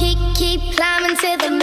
keep, keep climbing to the